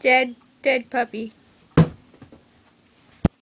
Dead, dead puppy.